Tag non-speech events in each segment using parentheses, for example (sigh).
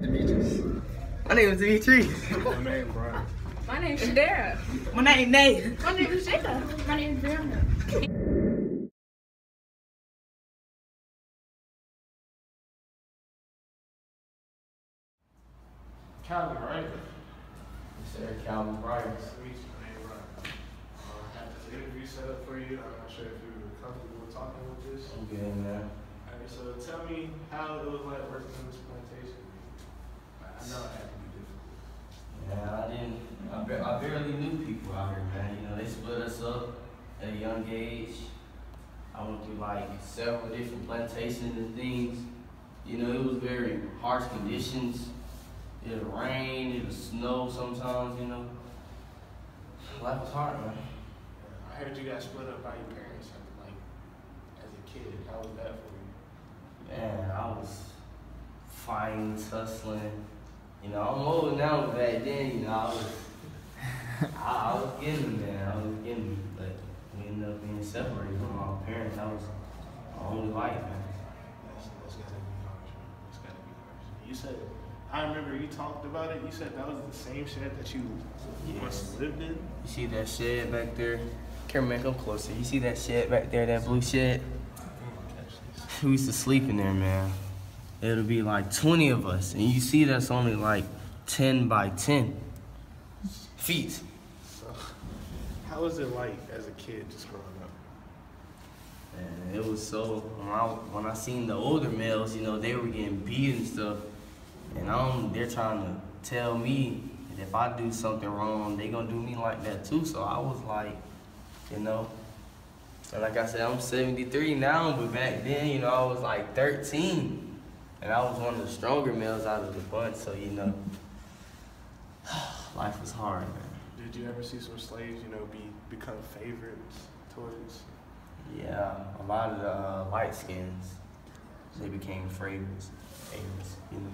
Demetrius. My name is Demetrius. My name is Brian. My name's Shadera. My name is Nate. My name is Jada. My name is Brianna. Calvin, right? Sir Calvin Bryce. Nice to meet you. My name is Brian. Uh, I have this interview set up for you. I'm not sure if you were comfortable talking with this. I'm good, man. Alright, so tell me how it was like working on this plantation. I know it had to be difficult. Yeah, I didn't. I, ba- I barely knew people out here, man. You know, they split us up at a young age. I went through like several different plantations and things. You know, it was very harsh conditions. It'll rain, it'll snow sometimes. You know, life was hard, man. I heard you got split up by your parents, like, as a kid. How was that for you? Man, I was fighting, tussling. You know, I'm old now, but back then, you know, I was, I, I was getting me, man. I was getting me, but we ended up being separated from our parents. That was my only life, man. That's, that's gotta be harsh. man. That's gotta be harsh. You said, I remember you talked about it. You said that was the same shed that you once Yes. lived in. You see that shed back there? Cameraman, come closer. You see that shed back there, that blue shed? (laughs) We used to sleep in there, man. It'll be like 20 of us, and you see that's only like 10 by 10 feet. So, how was it like as a kid just growing up? And it was so when I when I seen the older males, you know, they were getting beat and stuff, and I'm they're trying to tell me that if I do something wrong, they gonna do me like that too. So I was like, you know, and like I said, I'm 73 now, but back then, you know, I was like 13, and I was one of the stronger males out of the bunch. So you know, (sighs) life was hard, man. Did you ever see some slaves, you know, be become favorites towards? Yeah, a lot of the uh, light skins, they became favorites. favorites you know.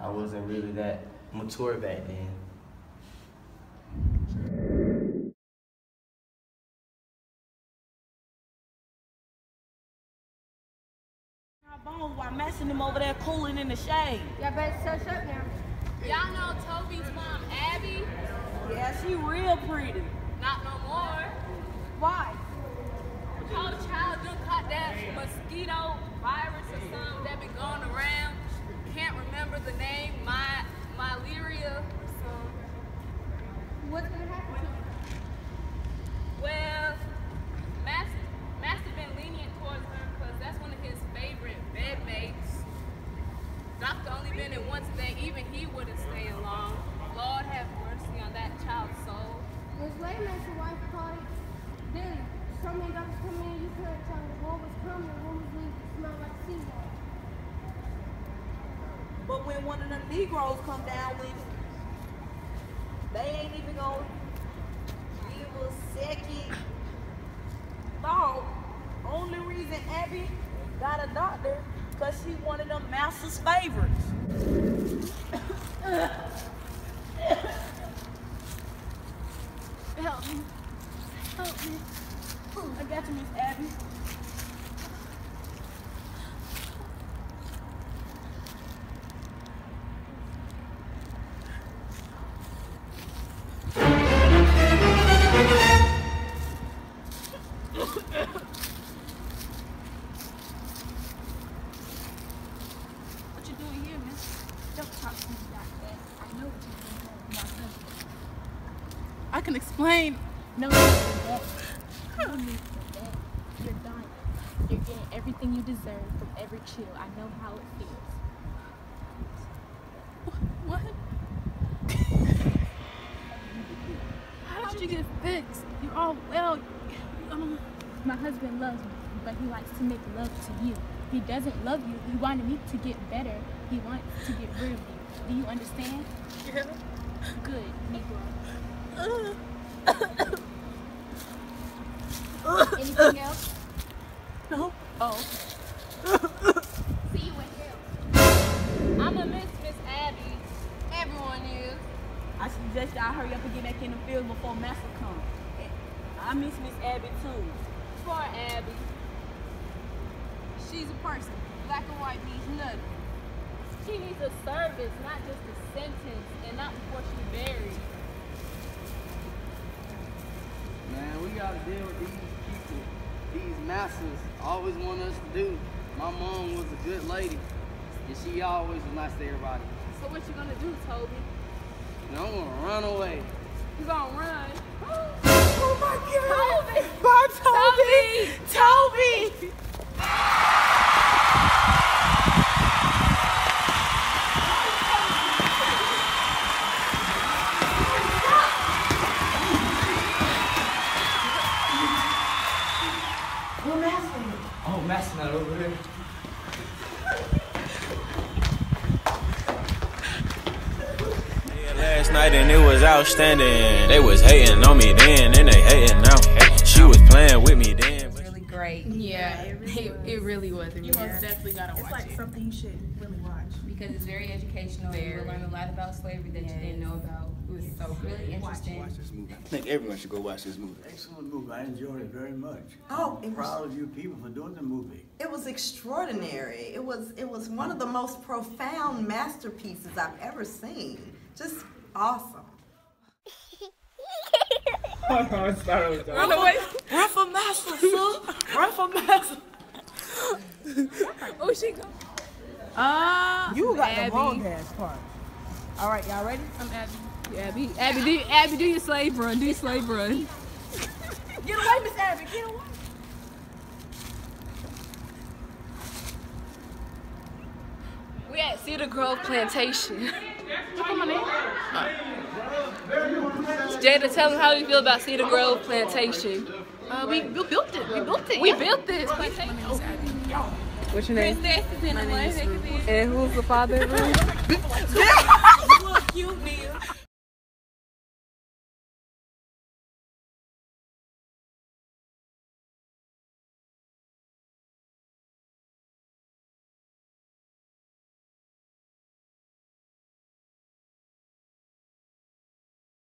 I wasn't really that mature back then. While messing him over there cooling in the shade. Y'all better shut up now. Y'all know Toby's mom, Abby? Yeah, she real pretty. Not no more. Why? Whole child done caught that mosquito virus or something that been going around. Can't remember the name. My malaria or something. What's gonna happen to you? Well, Master, Master been lenient towards her because that's one of his favorite bedmates. Doctor only been once a. Even he wouldn't stay long. Lord have mercy on that child's soul. This late night your wife called. Then so many doctors come in, you couldn't tell what was coming, what was leaving. It smelled like seawater. But when one of them Negroes come down with it, they ain't even gonna give a second thought. Only reason Abby got a doctor, she one of them master's favorites. Help me. Help me. I got you, Miss Abby. I can explain. No need for that. No need for that. You're dying. You're getting everything you deserve from every chill. I know how it feels. What? How did you get fixed? You're all well. Um, my husband loves me, but he likes to make love to you. He doesn't love you. He wanted me to get better. He wants to get rid of you. Do you understand? Yeah. Good, Negro. Anything else? No. Oh. See you in hell. I'm a miss Miss Abby. Everyone is. I suggest y'all hurry up and get back in the field before Master comes. I miss Miss Abby too. Poor Abby. She's a person. Black and white means nothing. She needs a service, not just a sentence, and not before she's buried. Man, we gotta deal with these people, these masters always want us to do. My mom was a good lady, and she always was nice to everybody. So what you gonna do, Toby? And I'm gonna run away. You gonna run? (gasps) Oh my God. Toby! Bye, Toby. Toby. Oh, master not over there. Last night and it was outstanding. They was hating on me then and they hating now. She was playing with me then. but- really great Yeah, it, it really was. You really most definitely gotta watch it. It's like something you should really watch. because it's very educational. and You learn a lot about slavery that you didn't know about. It was so really interesting. Watch this movie. I think everyone should go watch this movie. Excellent movie. I enjoyed it very much. Oh, it I'm was- proud of you people for doing the movie. It was extraordinary. It was it was one of the most profound masterpieces I've ever seen. Just awesome. Run away. Run for master, sir. Run for master. Oh, she go. Ah, You got Abby. the wrong ass part. All right, y'all ready? I'm Abby. Yeah, Abby. Abby, do, Abby, do your slave run. Do your slave run. Get away, Miss Abby. Get away. We at Cedar Grove Plantation. Come on in. Jada, tell them how you feel about Cedar Grove Plantation. uh, we, we built it. We built it. We yeah. built this plantation. What's your name? My And And who's the father? (laughs) You look cute, Nia.